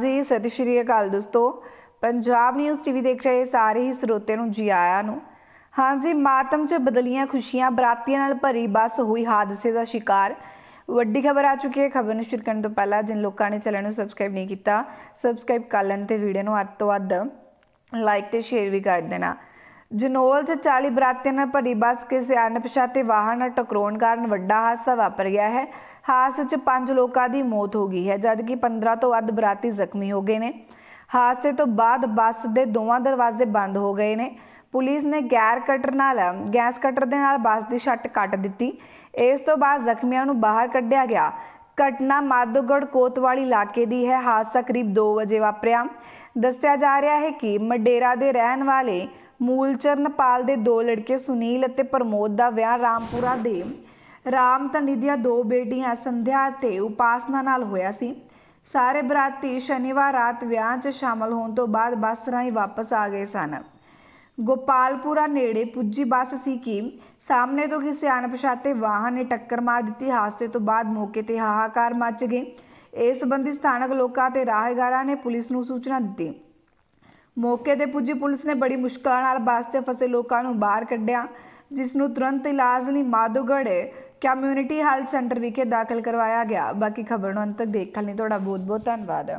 ਹਾਂਜੀ ਸਤਿ ਸ਼੍ਰੀ ਅਕਾਲ ਦੋਸਤੋ। ਪੰਜਾਬ ਨਿਊਜ਼ ਟੀਵੀ ਦੇਖ ਰਹੇ ਸਾਰੇ ਹੀ ਸਰੋਤੇ ਨੂੰ ਜੀ ਆਇਆਂ ਨੂੰ। ਹਾਂਜੀ, ਮਾਤਮ 'ਚ ਬਦਲੀਆਂ ਖੁਸ਼ੀਆਂ, ਬਰਾਤੀਆਂ ਨਾਲ ਭਰੀ ਬੱਸ ਹੋਈ ਹਾਦਸੇ ਦਾ ਸ਼ਿਕਾਰ। ਵੱਡੀ ਖਬਰ ਆ ਚੁੱਕੀ ਹੈ, ਖਬਰ ਨੂੰ ਸ਼ੁਰੂ ਕਰਨ ਤੋਂ ਪਹਿਲਾਂ ਜਿਨ ਲੋਕਾਂ ਨੇ ਚੈਨਲ ਨੂੰ ਸਬਸਕ੍ਰਾਈਬ ਨਹੀਂ ਕੀਤਾ ਸਬਸਕ੍ਰਾਈਬ ਕਰ ਲੈਣ ਤੇ ਵੀਡੀਓ ਨੂੰ ਅੱਧ ਤੋਂ ਅੱਧ ਲਾਈਕ ਤੇ ਸ਼ੇਅਰ ਵੀ ਕਰ ਦੇਣਾ। ਜਨੋਲ 'ਚ 40 ਬਰਾਤੀਆਂ ਨਾਲ ਭਰੀ ਬੱਸ ਕਿਸੇ ਅਣਪਛਾਤੇ ਵਾਹਨ ਨਾਲ ਟਕਰਾਉਣ ਕਾਰਨ ਵੱਡਾ ਹਾਦਸਾ ਵਾਪਰ ਗਿਆ ਹੈ। ਹਾਦਸੇ 'ਚ 5 ਲੋਕਾਂ ਦੀ ਮੌਤ ਹੋ ਗਈ ਹੈ, ਜਦਕਿ 15 ਤੋਂ ਵੱਧ ਬਰਾਤੀ ਜ਼ਖਮੀ ਹੋ ਗਏ ਨੇ। ਹਾਦਸੇ ਤੋਂ ਬਾਅਦ ਬੱਸ ਦੇ ਦੋਵਾਂ ਦਰਵਾਜ਼ੇ ਬੰਦ ਹੋ ਗਏ ਨੇ। ਪੁਲਿਸ ਨੇ ਗੈਰ ਕਟਰ ਨਾਲ, ਗੈਸ ਕਟਰ ਦੇ ਨਾਲ ਬੱਸ ਦੀ ਛੱਟ ਕੱਟ ਦਿੱਤੀ। ਇਸ ਤੋਂ ਬਾਅਦ ਜ਼ਖਮੀਆਂ ਨੂੰ ਬਾਹਰ ਕੱਢਿਆ ਗਿਆ। ਘਟਨਾ ਮਾਧੋਗੜ ਕੋਤਵਾਲੀ ਇਲਾਕੇ ਦੀ ਹੈ, ਹਾਦਸਾ ਕਰੀਬ 2 ਵਜੇ ਵਾਪਰਿਆ। ਦੱਸਿਆ ਜਾ ਰਿਹਾ ਹੈ ਕਿ ਮਡੇਰਾ ਦੇ ਰਹਿਣ ਵਾਲੇ ਮੂਲਚਰਨਪਾਲ ਦੇ ਦੋ ਲੜਕੇ ਸੁਨੀਲ ਅਤੇ ਪ੍ਰਮੋਦ ਦਾ ਵਿਆਹ ਰਾਮਪੁਰਾ ਦੇ ਰਾਮ ਧਨੀ ਦੀਆਂ ਦੋ ਬੇਟੀਆਂ ਸੰਧਿਆ ਤੇ ਉਪਾਸਨਾ ਨਾਲ ਹੋਇਆ ਸੀ। ਸਾਰੇ ਬਰਾਤੀ ਸ਼ਨੀਵਾਰ ਰਾਤ ਵਿਆਹ 'ਚ ਸ਼ਾਮਲ ਹੋਣ ਤੋਂ ਬਾਅਦ ਬੱਸ ਰਾਹੀਂ ਵਾਪਸ ਆ ਗਏ ਸਨ। ਗੋਪਾਲਪੁਰਾ ਨੇੜੇ ਪੁੱਜੀ ਬੱਸ ਸੀ ਕਿ ਸਾਹਮਣੇ ਤੋਂ ਕਿਸੇ ਅਣਪਛਾਤੇ ਵਾਹਨ ਨੇ ਟੱਕਰ ਮਾਰ ਦਿੱਤੀ। ਹਾਦਸੇ ਤੋਂ ਬਾਅਦ ਮੌਕੇ ਤੇ ਹਾਹਾਕਾਰ ਮਚ ਗਏ। ਇਸ ਸੰਬੰਧੀ ਸਥਾਨਕ ਲੋਕਾਂ ਤੇ ਰਾਹਗਾਰਾਂ ਨੇ ਪੁਲਿਸ ਨੂੰ ਸੂਚਨਾ ਦਿੱਤੀ। ਮੌਕੇ ਤੇ ਪੁੱਜੀ ਪੁਲਿਸ ਨੇ ਬੜੀ ਮੁਸ਼ਕਲ ਨਾਲ ਬੱਸ 'ਚ ਫਸੇ ਲੋਕਾਂ ਨੂੰ ਬਾਹਰ ਕੱਢਿਆ, ਜਿਸ ਨੂੰ ਤੁਰੰਤ ਇਲਾਜ ਲਈ ਮਾਧੋਗੜ ਕਮਿਊਨਿਟੀ ਹੈਲਥ ਸੈਂਟਰ ਵਿਖੇ ਦਾਖਲ ਕਰਵਾਇਆ ਗਿਆ। ਬਾਕੀ ਖਬਰ ਨੂੰ ਅੰਤ ਤੱਕ ਦੇਖਣ ਲਈ ਤੁਹਾਡਾ ਬਹੁਤ ਬਹੁਤ ਧੰਨਵਾਦ।